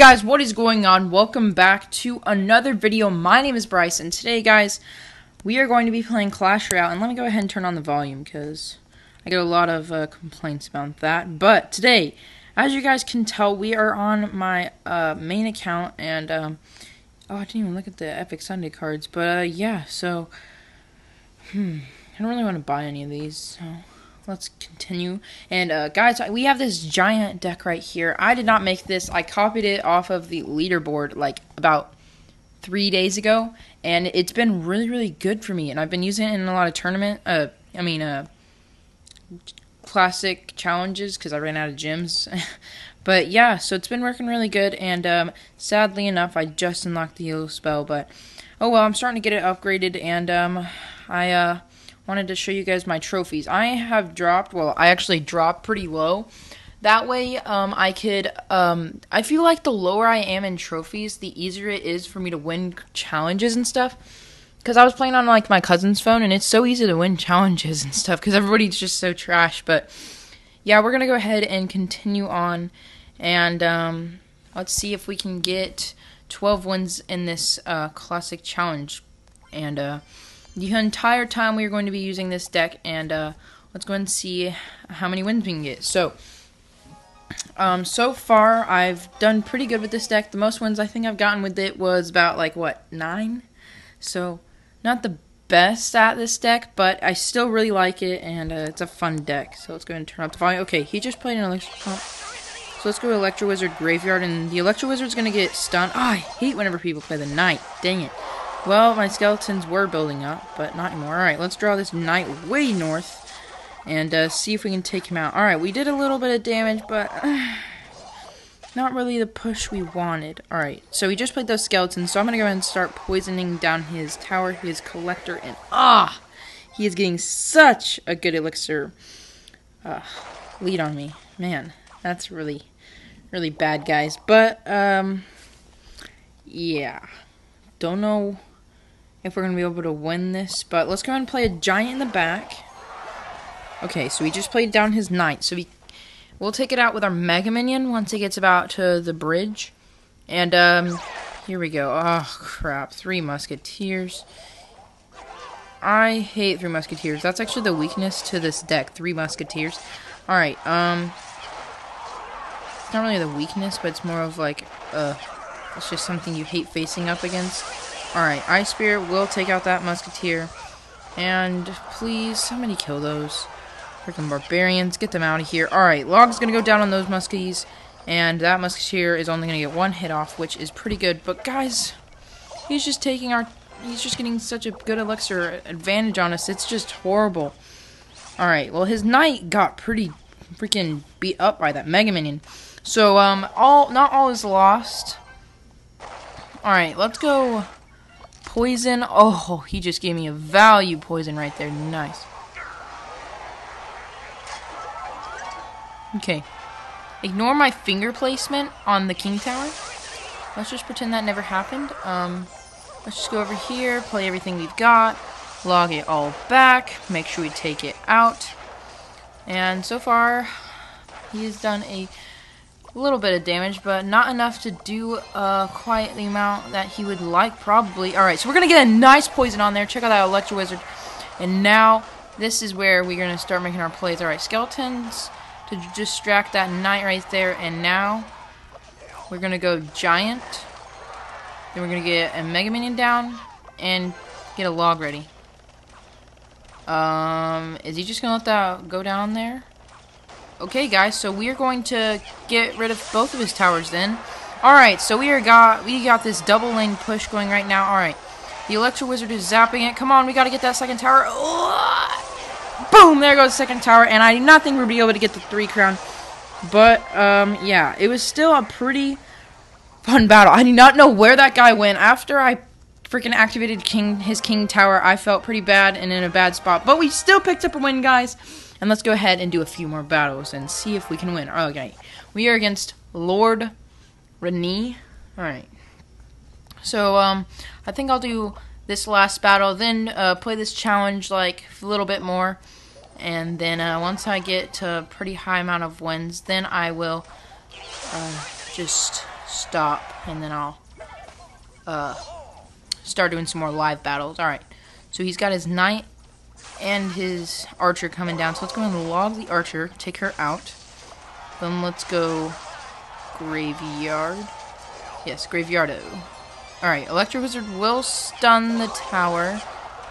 guys, what is going on? Welcome back to another video. My name is Bryce, and today, guys, we are going to be playing Clash Royale. And let me go ahead and turn on the volume, because I get a lot of uh, complaints about that. But today, as you guys can tell, we are on my uh, main account, and, um, oh, I didn't even look at the Epic Sunday cards. But, uh, yeah, so, hmm, I don't really want to buy any of these, so let's continue. And uh, guys, we have this giant deck right here. I did not make this. I copied it off of the leaderboard like about three days ago, and it's been really, really good for me. And I've been using it in a lot of tournament. Uh, I mean, uh, classic challenges because I ran out of gems. but yeah, so it's been working really good. And um, sadly enough, I just unlocked the yellow spell, but oh well, I'm starting to get it upgraded, and um, I uh wanted to show you guys my trophies. I have dropped, well, I actually dropped pretty low. That way, um, I could, um, I feel like the lower I am in trophies, the easier it is for me to win challenges and stuff. Because I was playing on, like, my cousin's phone, and it's so easy to win challenges and stuff, because everybody's just so trash. But, yeah, we're going to go ahead and continue on, and, um, let's see if we can get 12 wins in this, uh, classic challenge. And, uh, the entire time we are going to be using this deck, and uh, let's go and see how many wins we can get. So, um, so far I've done pretty good with this deck. The most wins I think I've gotten with it was about like what nine. So, not the best at this deck, but I still really like it, and uh, it's a fun deck. So let's go and turn up the volume. Okay, he just played an Elixir Pump. So let's go to Electro Wizard Graveyard, and the Electro Wizard's gonna get stunned. Oh, I hate whenever people play the Knight. Dang it. Well, my skeletons were building up, but not anymore. Alright, let's draw this knight way north and uh, see if we can take him out. Alright, we did a little bit of damage, but uh, not really the push we wanted. Alright, so we just played those skeletons, so I'm going to go ahead and start poisoning down his tower, his collector, and ah! He is getting such a good elixir uh, lead on me. Man, that's really, really bad, guys. But, um, yeah. Don't know if we're going to be able to win this. But let's go and play a giant in the back. Okay, so we just played down his knight. So we, we'll take it out with our Mega Minion once it gets about to the bridge. And, um, here we go. Oh, crap. Three Musketeers. I hate Three Musketeers. That's actually the weakness to this deck. Three Musketeers. Alright, um... It's not really the weakness, but it's more of like, uh... It's just something you hate facing up against. Alright, Ice Spirit will take out that Musketeer. And please, somebody kill those. Freaking Barbarians, get them out of here. Alright, Log's gonna go down on those Muskies. And that Musketeer is only gonna get one hit off, which is pretty good. But guys, he's just taking our... He's just getting such a good elixir advantage on us. It's just horrible. Alright, well his Knight got pretty freaking beat up by that Mega Minion. So, um, all not all is lost. Alright, let's go Poison. Oh, he just gave me a value poison right there. Nice. Okay. Ignore my finger placement on the king tower. Let's just pretend that never happened. Um, let's just go over here, play everything we've got, log it all back, make sure we take it out. And so far, he has done a a little bit of damage, but not enough to do uh, quite the amount that he would like, probably. Alright, so we're going to get a nice poison on there. Check out that Electro Wizard. And now, this is where we're going to start making our plays. Alright, Skeletons to distract that Knight right there. And now, we're going to go Giant. Then we're going to get a Mega Minion down and get a log ready. Um, is he just going to let that go down there? Okay, guys, so we are going to get rid of both of his towers then. Alright, so we are got we got this double lane push going right now. Alright. The Electro Wizard is zapping it. Come on, we gotta get that second tower. Boom! There goes the second tower, and I did not think we'd be able to get the three crown. But, um, yeah, it was still a pretty fun battle. I do not know where that guy went. After I freaking activated King his King Tower, I felt pretty bad and in a bad spot. But we still picked up a win, guys. And let's go ahead and do a few more battles and see if we can win. Okay, we are against Lord Rene. Alright. So, um, I think I'll do this last battle, then uh, play this challenge like a little bit more. And then uh, once I get to a pretty high amount of wins, then I will uh, just stop, and then I'll uh, start doing some more live battles. Alright, so he's got his knight and his archer coming down. So let's go and log the archer, take her out. Then let's go graveyard. Yes, graveyardo. Alright, Electro Wizard will stun the tower.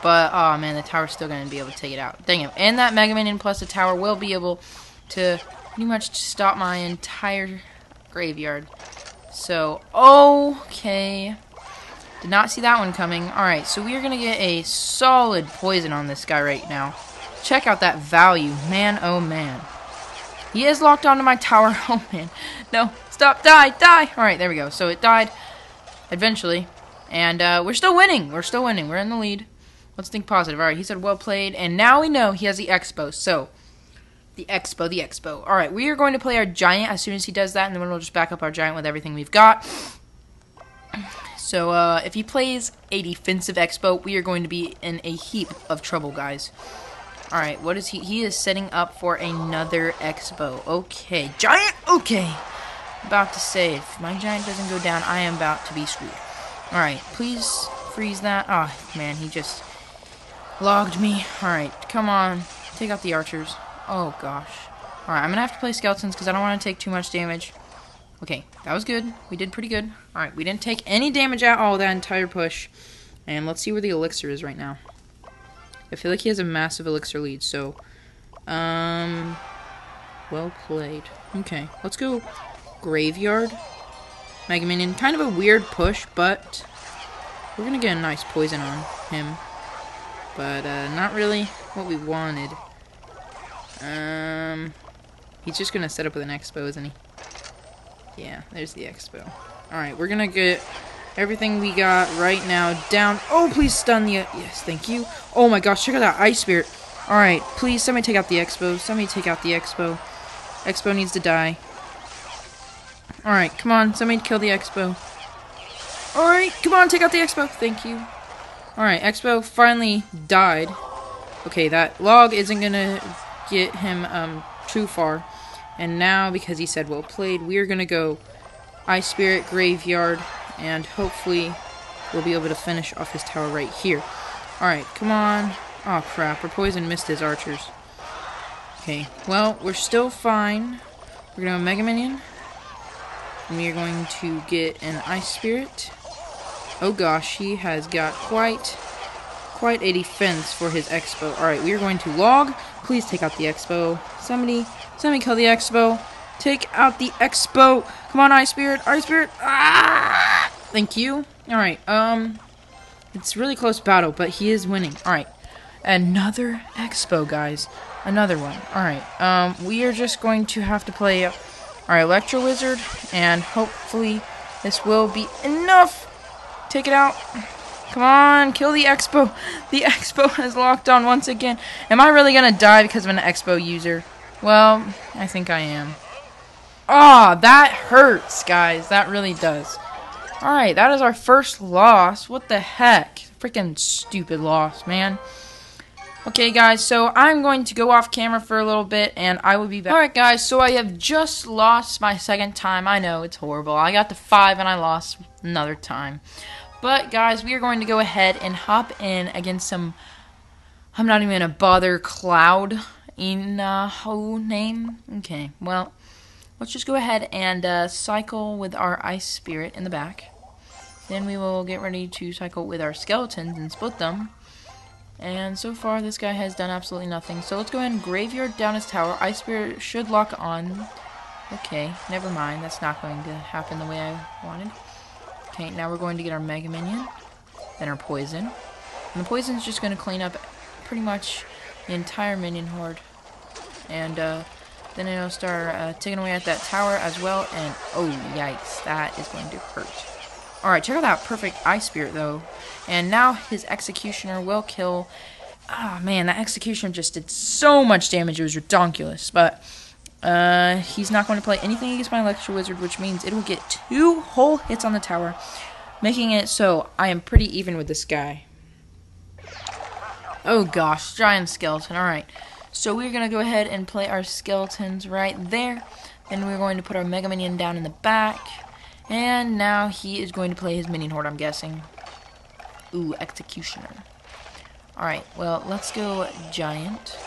But, oh man, the tower's still going to be able to take it out. Dang it. And that Mega Minion plus the tower will be able to pretty much stop my entire graveyard. So, okay. Did not see that one coming. Alright, so we are going to get a solid poison on this guy right now. Check out that value. Man, oh man. He is locked onto my tower. Oh man. No. Stop. Die. Die. Alright, there we go. So it died eventually. And uh, we're still winning. We're still winning. We're in the lead. Let's think positive. Alright, he said well played. And now we know he has the X-Bow. So, the X-Bow, the X-Bow. Alright, we are going to play our Giant as soon as he does that. And then we'll just back up our Giant with everything we've got. So uh, if he plays a defensive X-Bow, we are going to be in a heap of trouble, guys. Alright, what is he? He is setting up for another X-Bow. Okay, giant? Okay. About to say, if my giant doesn't go down, I am about to be screwed. Alright, please freeze that. Oh, man, he just logged me. Alright, come on. Take out the archers. Oh, gosh. Alright, I'm going to have to play skeletons because I don't want to take too much damage. Okay, that was good. We did pretty good. Alright, we didn't take any damage at all that entire push. And let's see where the elixir is right now. I feel like he has a massive elixir lead, so... Um... Well played. Okay, let's go Graveyard. Mega Minion. Kind of a weird push, but... We're gonna get a nice poison on him. But, uh, not really what we wanted. Um... He's just gonna set up with an X-Bow, isn't he? Yeah, there's the X-Bow. Alright, we're gonna get everything we got right now down. Oh, please stun the... Yes, thank you. Oh my gosh, check out that Ice Spirit. Alright, please, somebody take out the X-Bow. Somebody take out the X-Bow. X-Bow needs to die. Alright, come on, somebody kill the X-Bow. Alright, come on, take out the X-Bow. Thank you. Alright, X-Bow finally died. Okay, that log isn't gonna get him um, too far. And now, because he said well played, we are going to go Ice Spirit Graveyard, and hopefully we'll be able to finish off his tower right here. Alright, come on. Oh crap, our poison missed his archers. Okay, well, we're still fine. We're going to Mega Minion. And we are going to get an Ice Spirit. Oh gosh, he has got quite, quite a defense for his X-Bow. Alright, we are going to log. Please take out the X-Bow. Somebody Somebody kill the X-Bow. Take out the X-Bow. Come on, Ice Spirit. Ice Spirit. Ah! Thank you. Alright, um... It's really close battle, but he is winning. Alright. Another X-Bow, guys. Another one. Alright, um, we are just going to have to play our Electro Wizard, and hopefully this will be enough. Take it out. Come on, kill the X-Bow. The X-Bow is locked on once again. Am I really gonna die because of an X-Bow user? Well, I think I am. Ah, oh, that hurts, guys. That really does. Alright, that is our first loss. What the heck? Freaking stupid loss, man. Okay, guys, so I'm going to go off camera for a little bit, and I will be back. Alright, guys, so I have just lost my second time. I know, it's horrible. I got to five, and I lost another time. But, guys, we are going to go ahead and hop in against some... I'm not even to bother Cloud in uh, name? Okay, well, let's just go ahead and uh, cycle with our Ice Spirit in the back. Then we will get ready to cycle with our skeletons and split them. And so far, this guy has done absolutely nothing. So let's go ahead and graveyard down his tower. Ice Spirit should lock on. Okay, never mind. That's not going to happen the way I wanted. Okay, now we're going to get our Mega Minion. Then our Poison. And the Poison's just going to clean up pretty much the entire minion horde. And uh, then it'll start uh, taking away at that tower as well. And oh, yikes, that is going to hurt. Alright, check out that perfect Ice Spirit, though. And now his Executioner will kill... Ah, oh, man, that Executioner just did so much damage. It was ridiculous. But uh, he's not going to play anything against my Electro Wizard, which means it will get two whole hits on the tower, making it so I am pretty even with this guy. Oh gosh, Giant Skeleton, alright. So we're going to go ahead and play our skeletons right there. Then we're going to put our Mega Minion down in the back. And now he is going to play his minion horde, I'm guessing. Ooh, Executioner. Alright, well, let's go Giant.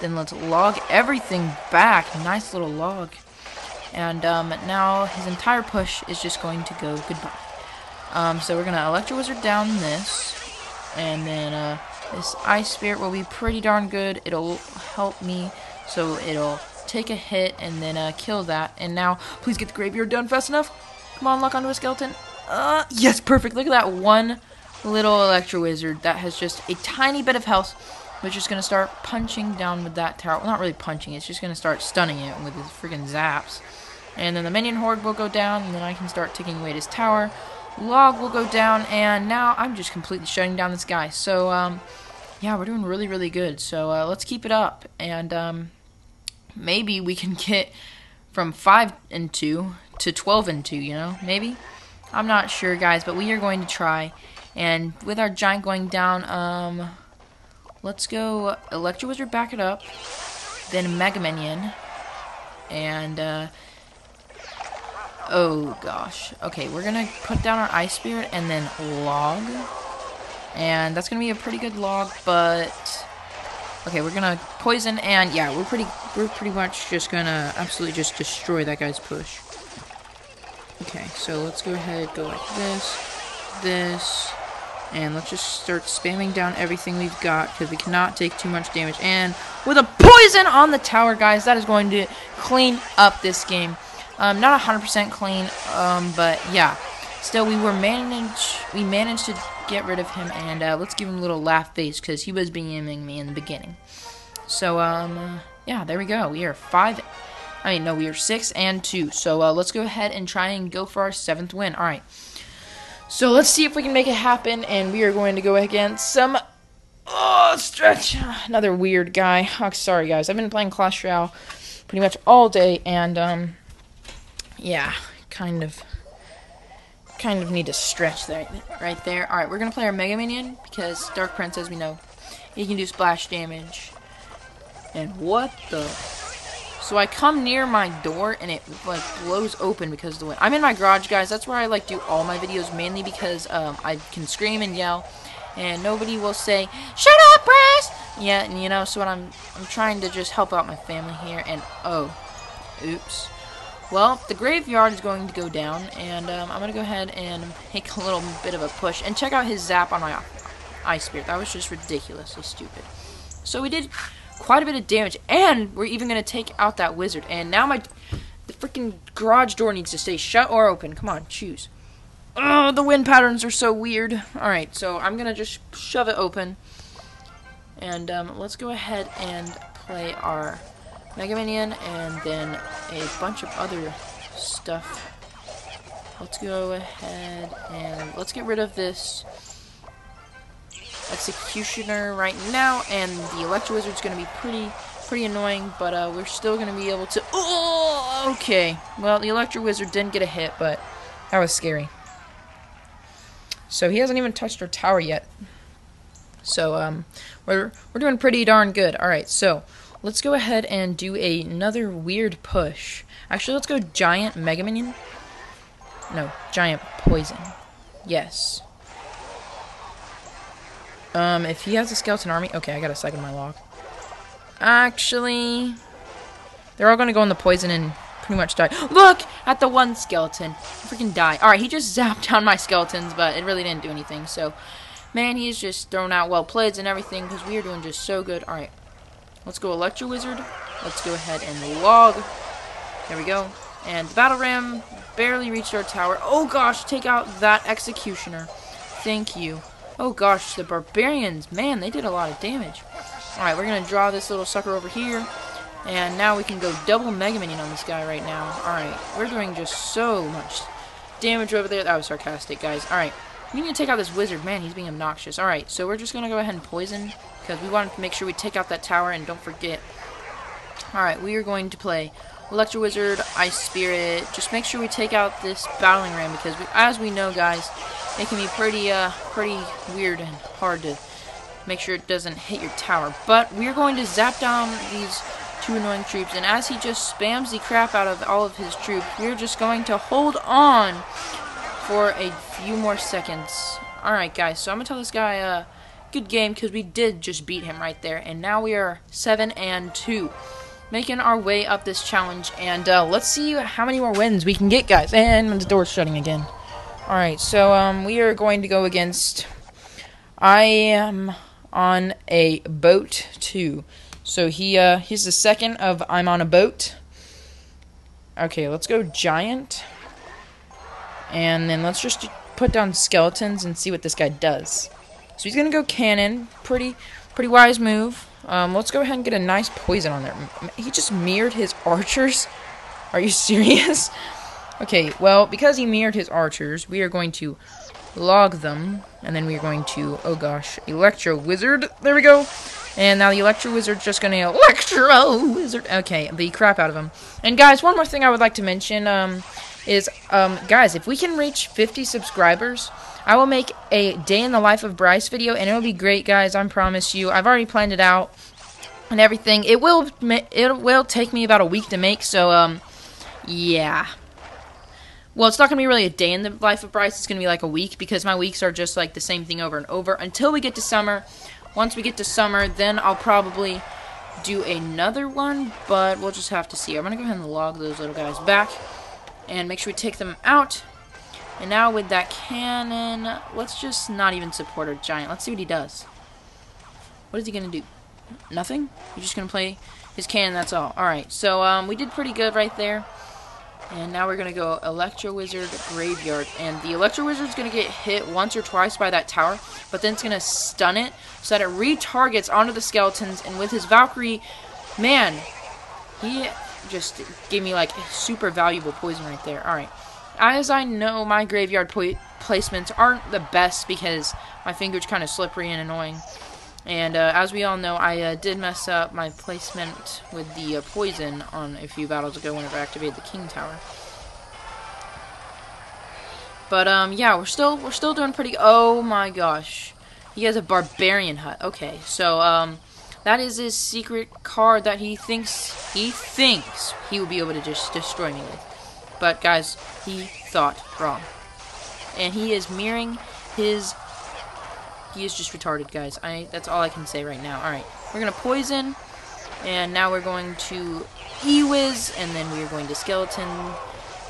Then let's log everything back. Nice little log. And um, now his entire push is just going to go goodbye. Um, so we're going to Electro Wizard down this. And then uh, this Ice Spirit will be pretty darn good. It'll help me. So it'll take a hit and then uh, kill that. And now, please get the Graveyard done fast enough. Come on, lock onto a skeleton. Uh, yes, perfect. Look at that one little Electro Wizard that has just a tiny bit of health. Which is going to start punching down with that tower. Well, not really punching. It's just going to start stunning it with his freaking zaps. And then the minion horde will go down. And then I can start taking away his tower. Log will go down. And now I'm just completely shutting down this guy. So, um, yeah, we're doing really, really good. So uh, let's keep it up. And um, maybe we can get from 5 and 2 to 12 and 2, you know? Maybe? I'm not sure, guys. But we are going to try. And with our giant going down, um... Let's go Electro Wizard, back it up. Then Mega Minion. And, uh... Oh, gosh. Okay, we're gonna put down our Ice Spirit and then Log. And that's gonna be a pretty good log, but... Okay, we're gonna poison, and yeah, we're pretty, we're pretty much just gonna absolutely just destroy that guy's push. Okay, so let's go ahead, go like this, this, and let's just start spamming down everything we've got because we cannot take too much damage. And with a poison on the tower, guys, that is going to clean up this game. Um, not 100% clean, um, but yeah. Still, we were managed. We managed to get rid of him, and uh, let's give him a little laugh face because he was BMing me in the beginning. So, um, uh, yeah, there we go. We are five. I mean, no, we are six and two. So uh, let's go ahead and try and go for our seventh win. All right. So let's see if we can make it happen, and we are going to go against some. Oh, stretch! Another weird guy. Oh, sorry, guys. I've been playing Clash Royale pretty much all day, and um, yeah, kind of, kind of need to stretch that right there. All right, we're gonna play our Mega Minion because Dark Prince, as we know, he can do splash damage. And what the? So I come near my door and it like blows open because of the wind. I'm in my garage, guys. That's where I like do all my videos mainly because um, I can scream and yell, and nobody will say, "Shut up, Brass!" Yeah, and you know. So I'm I'm trying to just help out my family here, and oh, oops. Well, the graveyard is going to go down, and um, I'm going to go ahead and make a little bit of a push. And check out his zap on my Ice Spirit. That was just ridiculously stupid. So we did quite a bit of damage, and we're even going to take out that wizard. And now my the freaking garage door needs to stay shut or open. Come on, choose. Oh, the wind patterns are so weird. Alright, so I'm going to just shove it open. And um, let's go ahead and play our Mega Minion and then a bunch of other stuff. Let's go ahead and let's get rid of this Executioner right now, and the Electro Wizard's going to be pretty pretty annoying, but uh, we're still going to be able to... Oh, okay. Well, the Electro Wizard didn't get a hit, but that was scary. So he hasn't even touched our tower yet. So um, we're, we're doing pretty darn good. Alright, so let's go ahead and do another weird push. Actually, let's go Giant Mega Minion. No, Giant Poison. Yes. Um, if he has a skeleton army... Okay, I got a second my log. Actually... They're all gonna go in the poison and pretty much die. Look at the one skeleton. Freaking die. Alright, he just zapped down my skeletons, but it really didn't do anything. So, man, he's just thrown out well plays and everything because we are doing just so good. Alright, let's go Electro Wizard. Let's go ahead and log. There we go. And the Battle Ram barely reached our tower. Oh gosh, take out that Executioner. Thank you. Oh gosh, the barbarians, man, they did a lot of damage. Alright, we're going to draw this little sucker over here. And now we can go double Mega Minion on this guy right now. Alright, we're doing just so much damage over there. That was sarcastic, guys. Alright, we need to take out this wizard. Man, he's being obnoxious. Alright, so we're just going to go ahead and poison. Because we want to make sure we take out that tower and don't forget. Alright, we are going to play Electro Wizard, Ice Spirit. Just make sure we take out this Battling Ram. Because we, as we know, guys, it can be pretty, uh, pretty weird and hard to make sure it doesn't hit your tower. But we're going to zap down these two annoying troops. And as he just spams the crap out of all of his troops, we're just going to hold on for a few more seconds. Alright, guys, so I'm going to tell this guy, uh, good game, because we did just beat him right there. And now we are 7 and 2 making our way up this challenge. And uh, let's see how many more wins we can get, guys. And the door's shutting again. Alright, so um, we are going to go against... I am on a boat, too. So he uh, he's the second of I'm on a boat. Okay, let's go giant. And then let's just put down skeletons and see what this guy does. So he's gonna go cannon. Pretty pretty wise move. Um, let's go ahead and get a nice poison on there. He just mirrored his archers. Are you serious? okay, well, because he mirrored his archers, we are going to log them. And then we are going to, oh gosh, Electro Wizard. There we go. And now the Electro Wizard's just to Electro Wizard. Okay, the crap out of him. And guys, one more thing I would like to mention um, is, um, guys, if we can reach 50 subscribers, I will make a day in the life of Bryce video, and it will be great, guys. I promise you. I've already planned it out and everything. It will it will take me about a week to make, so um, yeah. Well, it's not gonna be really a day in the life of Bryce. It's gonna be like a week because my weeks are just like the same thing over and over until we get to summer. Once we get to summer, then I'll probably do another one, but we'll just have to see. I'm gonna go ahead and log those little guys back and make sure we take them out. And now with that cannon, let's just not even support our giant. Let's see what he does. What is he going to do? Nothing? He's just going to play his cannon, that's all. Alright, so um, we did pretty good right there. And now we're going to go Electro Wizard Graveyard. And the Electro Wizard is going to get hit once or twice by that tower. But then it's going to stun it so that it retargets onto the skeletons. And with his Valkyrie, man, he just gave me like super valuable poison right there. Alright as I know, my graveyard placements aren't the best because my finger's kind of slippery and annoying. And uh, as we all know, I uh, did mess up my placement with the uh, poison on a few battles ago whenever I activated the King Tower. But um, yeah, we're still we're still doing pretty. Oh my gosh, he has a barbarian hut. Okay, so um, that is his secret card that he thinks he thinks he will be able to just destroy me with. But guys, he thought wrong. And he is mirroring his he is just retarded, guys. I that's all I can say right now. Alright. We're gonna poison. And now we're going to E-Wiz, and then we are going to skeleton,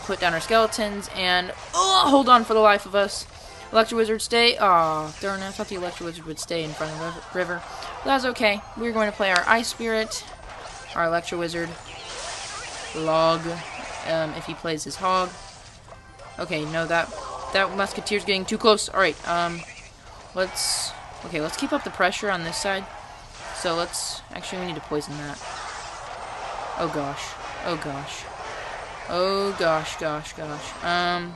put down our skeletons, and oh, hold on for the life of us. Electro Wizard stay. Oh, darn, I thought the Electro Wizard would stay in front of the river. But that's okay. We're going to play our Ice Spirit, our Electro Wizard, log, um, if he plays his hog. Okay, no, that that musketeer's getting too close. All right, um, let's okay, let's keep up the pressure on this side. So let's actually we need to poison that. Oh gosh, oh gosh, oh gosh, gosh, gosh. Um,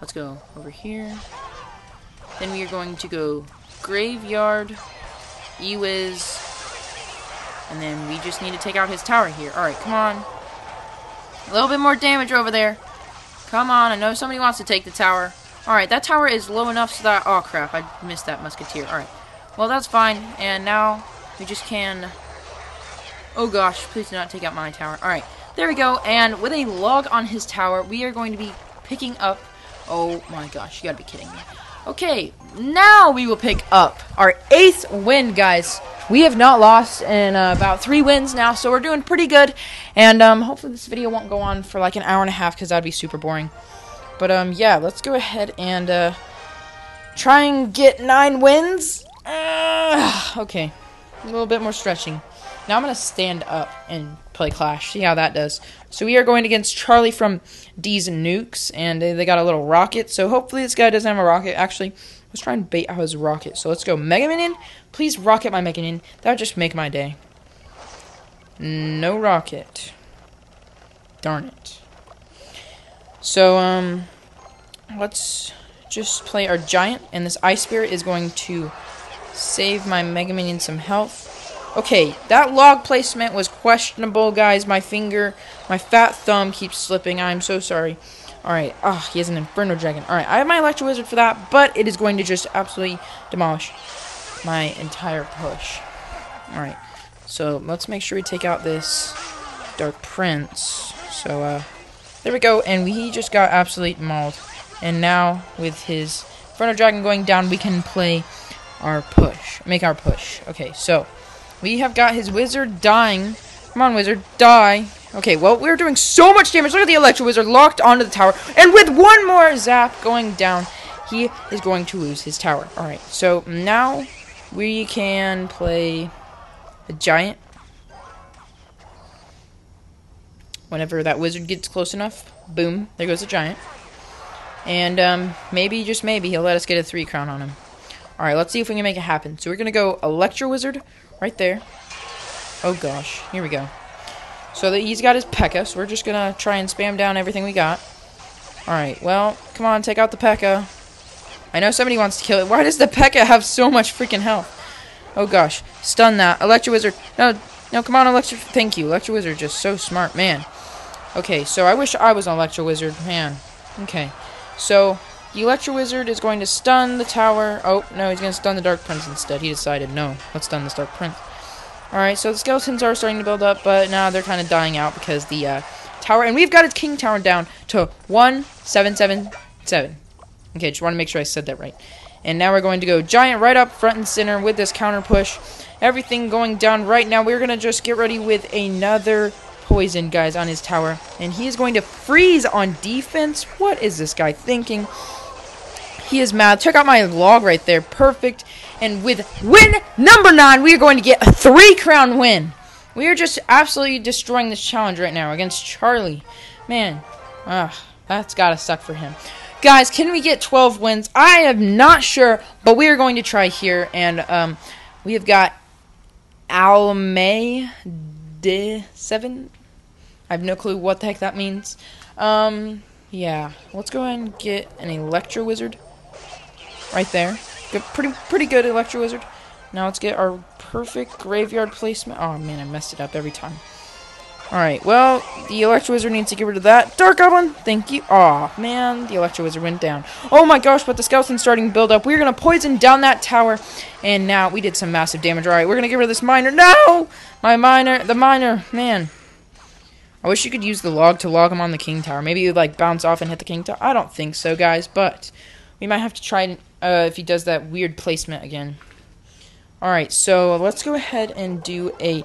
let's go over here. Then we are going to go graveyard, Ewiz, and then we just need to take out his tower here. All right, come on. A little bit more damage over there. Come on, I know somebody wants to take the tower. Alright, that tower is low enough so that... Oh, crap, I missed that musketeer. Alright, well, that's fine. And now we just can... Oh, gosh, please do not take out my tower. Alright, there we go. And with a log on his tower, we are going to be picking up... Oh, my gosh, you gotta be kidding me. Okay, now we will pick up our eighth win, guys. We have not lost in uh, about three wins now, so we're doing pretty good. And um, hopefully this video won't go on for like an hour and a half because that'd be super boring. But um, yeah, let's go ahead and uh, try and get nine wins. Uh, okay, a little bit more stretching. Now I'm going to stand up and play Clash, see how that does. So we are going against Charlie from D's Nukes, and they got a little rocket. So hopefully this guy doesn't have a rocket. Actually, let's try and bait out his rocket. So let's go Mega Minion. Please rocket my Mega Minion. That would just make my day. No rocket. Darn it. So, um, let's just play our Giant, and this Ice Spirit is going to save my Mega Minion some health. Okay, that log placement was questionable, guys. My finger, my fat thumb keeps slipping. I'm so sorry. Alright, ah, oh, he has an Inferno Dragon. Alright, I have my Electro Wizard for that, but it is going to just absolutely demolish my entire push. Alright, So let's make sure we take out this Dark Prince. So, uh, there we go. And he just got absolute mauled. And now, with his Inferno Dragon going down, we can play our push. Make our push. Okay, so, we have got his Wizard dying. Come on, Wizard, die. Okay, well, we're doing so much damage. Look at the Electro Wizard locked onto the tower. And with one more zap going down, he is going to lose his tower. Alright, so now we can play a Giant. Whenever that Wizard gets close enough, boom, there goes a Giant. And um, maybe, just maybe, he'll let us get a 3 crown on him. Alright, let's see if we can make it happen. So we're going to go Electro Wizard right there. Oh gosh, here we go. So that he's got his P.E.K.K.A, so we're just gonna try and spam down everything we got. Alright, well, come on, take out the P.E.K.K.A. I know somebody wants to kill it. Why does the P.E.K.K.A have so much freaking health? Oh gosh, stun that. Electro Wizard. No, no, come on, Electro. Thank you. Electro Wizard, just so smart, man. Okay, so I wish I was an Electro Wizard, man. Okay, so the Electro Wizard is going to stun the tower. Oh, no, he's going to stun the Dark Prince instead. He decided, no, let's stun this Dark Prince. Alright, so the skeletons are starting to build up, but now they're kind of dying out because the uh, tower... And we've got its king tower down to 1777. Okay, just want to make sure I said that right. And now we're going to go giant right up front and center with this counter push. Everything going down right now. We're going to just get ready with another poison, guys, on his tower. And he is going to freeze on defense. What is this guy thinking? He is mad. Check out my log right there. Perfect. And with win number nine, we are going to get a three crown win. We are just absolutely destroying this challenge right now against Charlie. Man, ah, that's got to suck for him. Guys, can we get 12 wins? I am not sure, but we are going to try here. And um, we have got Almay de 7. I have no clue what the heck that means. Um, yeah, let's go ahead and get an Electro Wizard right there. Good, pretty pretty good Electro Wizard. Now let's get our perfect graveyard placement. Oh man, I messed it up every time. Alright, well, the Electro Wizard needs to get rid of that. Dart Goblin, thank you. Oh man, the Electro Wizard went down. Oh my gosh, but the Skeleton's starting to build up. We're going to poison down that tower. And now we did some massive damage. Alright, we're going to get rid of this miner. No! My miner, the miner, man. I wish you could use the log to log him on the king tower. Maybe you would like bounce off and hit the king tower. I don't think so, guys, but we might have to try uh, if he does that weird placement again. Alright, so let's go ahead and do a...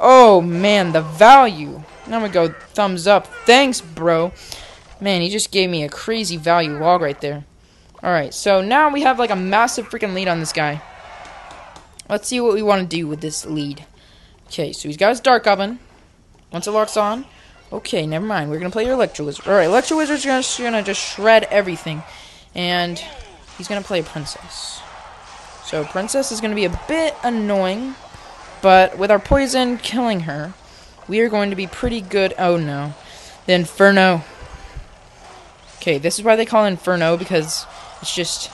Oh, man, the value. Now we go thumbs up. Thanks, bro. Man, he just gave me a crazy value log right there. Alright, so now we have like a massive freaking lead on this guy. Let's see what we want to do with this lead. Okay, so he's got his Dark Oven. Once it locks on. Okay, never mind. We're going to play your Electro Wizard. Alright, Electro Wizard's going to just shred everything. And he's going to play princess. So princess is going to be a bit annoying, but with our poison killing her, we are going to be pretty good. Oh no. The Inferno. Okay, this is why they call Inferno, because it's just...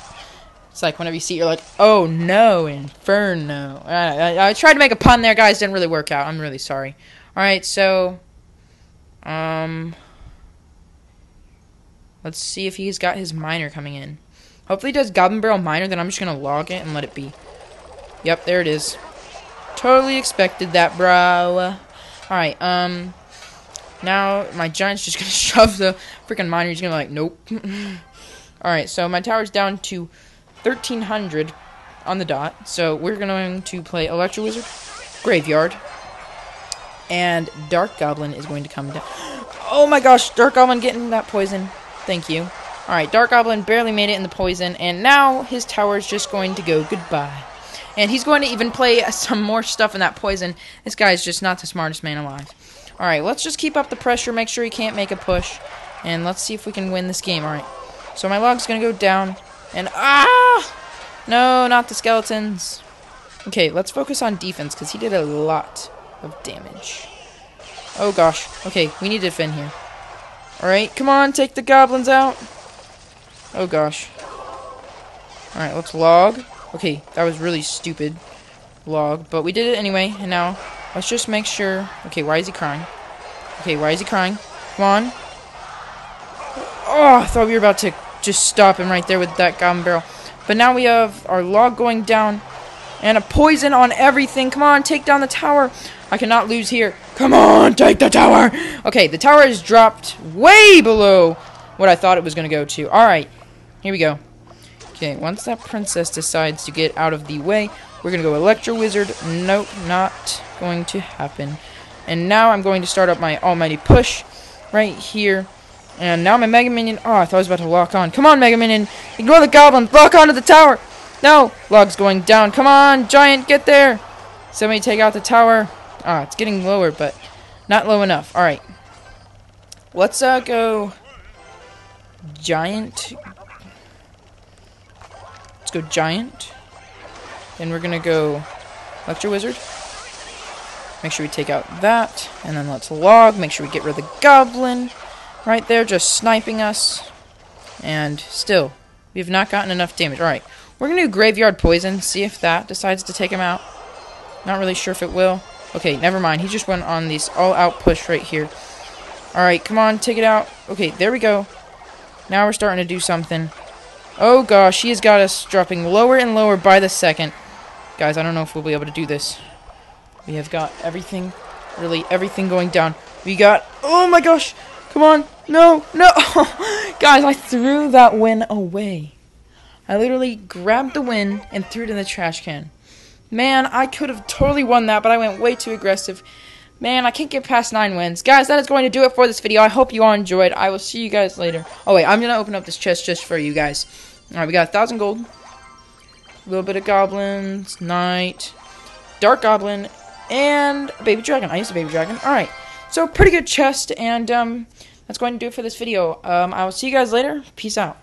It's like whenever you see it, you're like, oh no, Inferno. I, I, I tried to make a pun there, guys. Didn't really work out. I'm really sorry. Alright, so... Um... Let's see if he's got his miner coming in. Hopefully he does Goblin Barrel Miner, then I'm just to log it and let it be. Yep, there it is. Totally expected that, bro. Alright, um... Now, my Giant's just to shove the freaking miner. He's to be like, nope. Alright, so my tower's down to 1,300 on the dot. So we're going to play Electro Wizard, Graveyard, and Dart Goblin is going to come down. Oh my gosh, Dart Goblin getting that poison. Thank you. Alright, Dart Goblin barely made it in the poison, and now his tower is just going to go goodbye. And he's going to even play some more stuff in that poison. This guy's just not the smartest man alive. Alright, let's just keep up the pressure, make sure he can't make a push, and let's see if we can win this game. Alright, so my log's going to go down, and ah! No, not the skeletons. Okay, let's focus on defense, because he did a lot of damage. Oh gosh, okay, we need to defend here. Alright, come on, take the goblins out. Oh gosh. Alright, let's log. Okay, that was really stupid. Log. But we did it anyway, and now let's just make sure. Okay, why is he crying? Okay, why is he crying? Come on. Oh, I thought we were about to just stop him right there with that goblin barrel. But now we have our log going down. And a poison on everything. Come on, take down the tower. I cannot lose here. Come on, take the tower. Okay, the tower is dropped way below what I thought it was going to go to. Alright, here we go. Okay, once that princess decides to get out of the way, we're going to go Electro Wizard. Nope, not going to happen. And now I'm going to start up my almighty push right here. And now my Mega Minion... Oh, I thought I was about to lock on. Come on, Mega Minion. Ignore the goblin. Lock onto the tower. No. Log's going down. Come on, Giant. Get there. Somebody take out the tower. Ah, it's getting lower, but not low enough. Alright. Let's uh, go... Giant. Let's go Giant. Then we're going to go Lecture Wizard. Make sure we take out that. And then let's log. Make sure we get rid of the Goblin. Right there, just sniping us. And still, we have not gotten enough damage. Alright, we're going to do Graveyard Poison. See if that decides to take him out. Not really sure if it will. Okay, never mind. He just went on this all-out push right here. Alright, come on, take it out. Okay, there we go. Now we're starting to do something. Oh gosh, he has got us dropping lower and lower by the second. Guys, I don't know if we'll be able to do this. We have got everything, really everything going down. We got, oh my gosh, come on, no, no. Guys, I threw that win away. I literally grabbed the win and threw it in the trash can. Man, I could have totally won that, but I went way too aggressive. Man, I can't get past 9 wins. Guys, that is going to do it for this video. I hope you all enjoyed. I will see you guys later. Oh, wait, I'm going to open up this chest just for you guys. Alright, we got a 1,000 gold. A little bit of goblins, knight, dart goblin, and baby dragon. I used a baby dragon. Alright, so pretty good chest, and um, that's going to do it for this video. Um, I will see you guys later. Peace out.